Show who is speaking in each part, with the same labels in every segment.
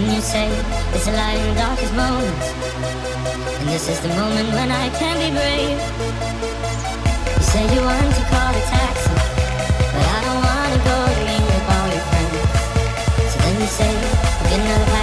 Speaker 1: Wouldn't you say it's a light in the darkest moments? And this is the moment when I can be brave. You say you want to call a taxi, but I don't wanna go to meet with all your friends. So then you say, get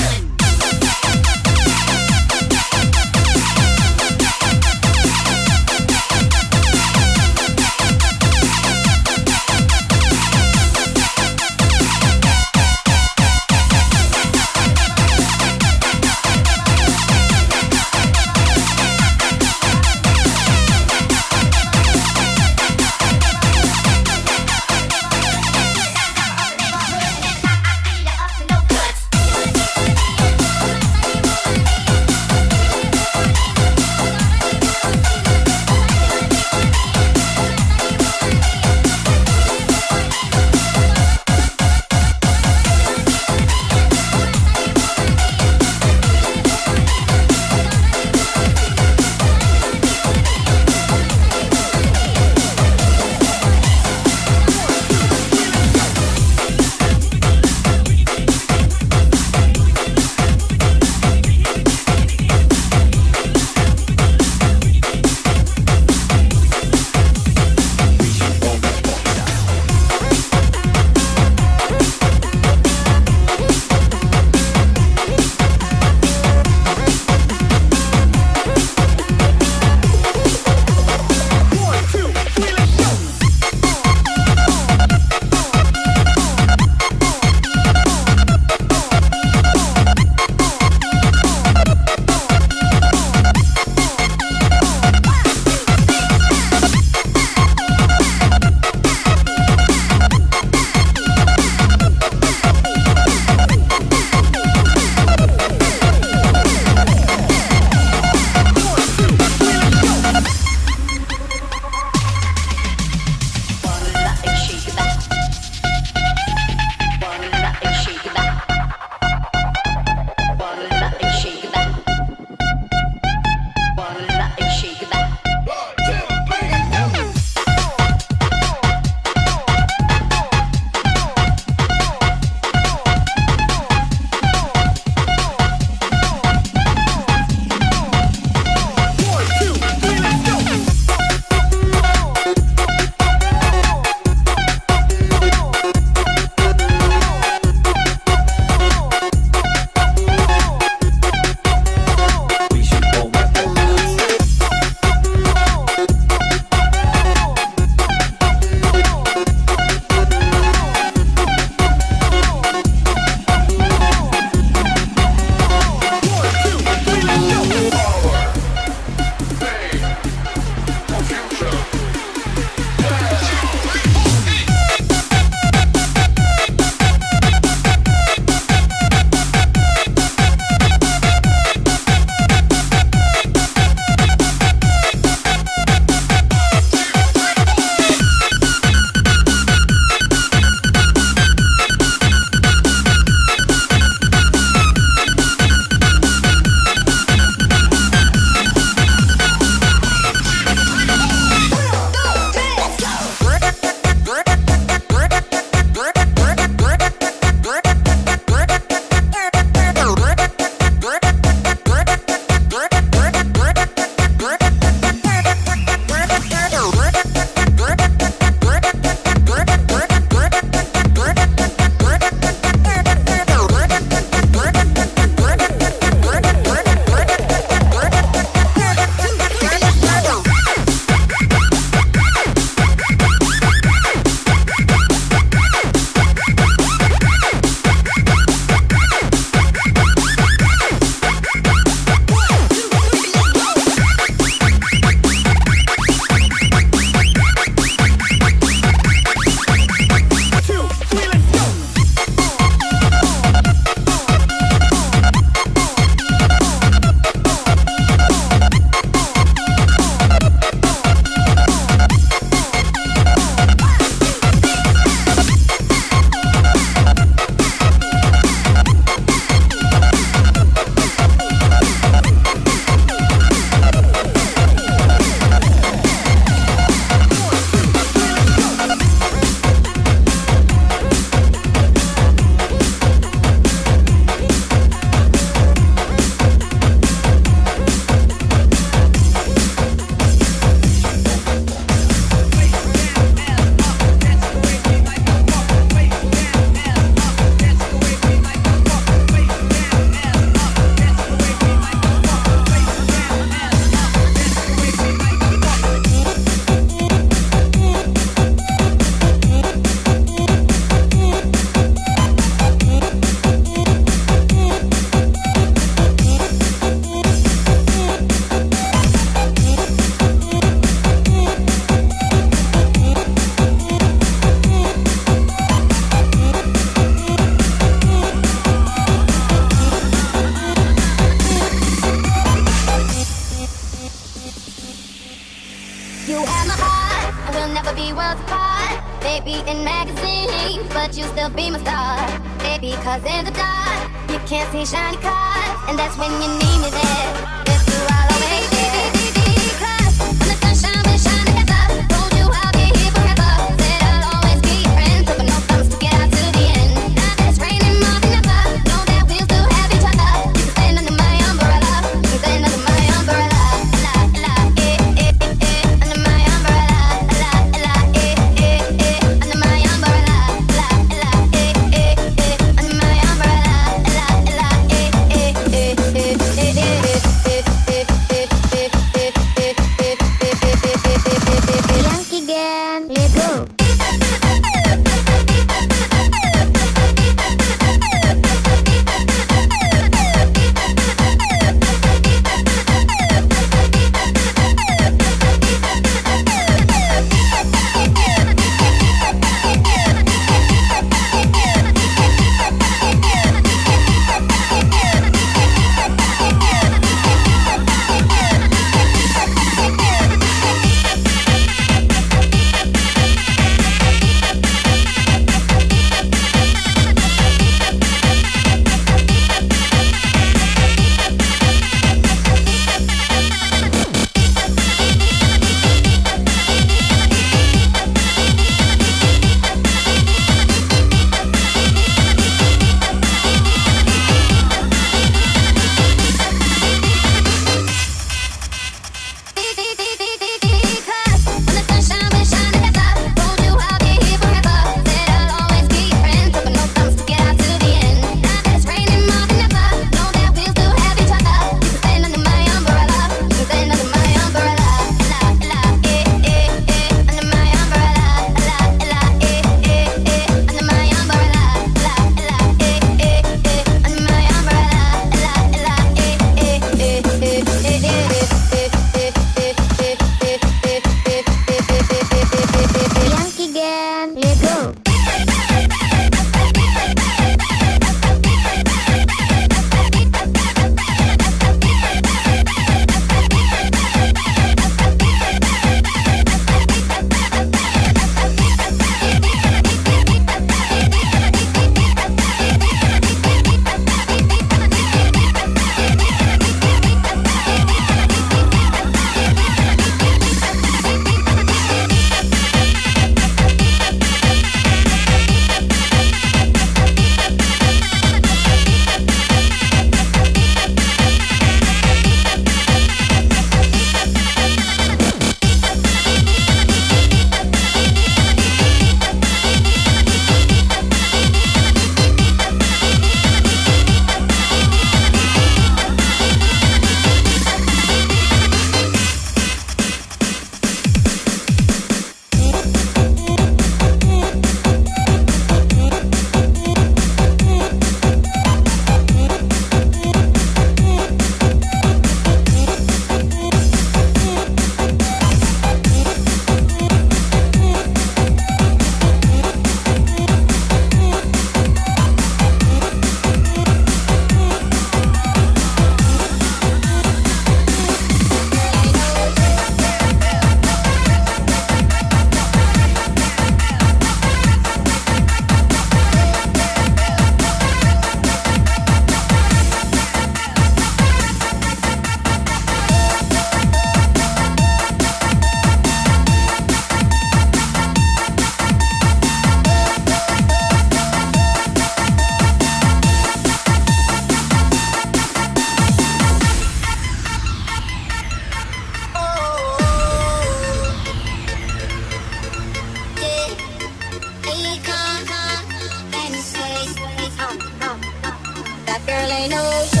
Speaker 2: girl ain't no